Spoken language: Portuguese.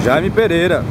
Jaime Pereira.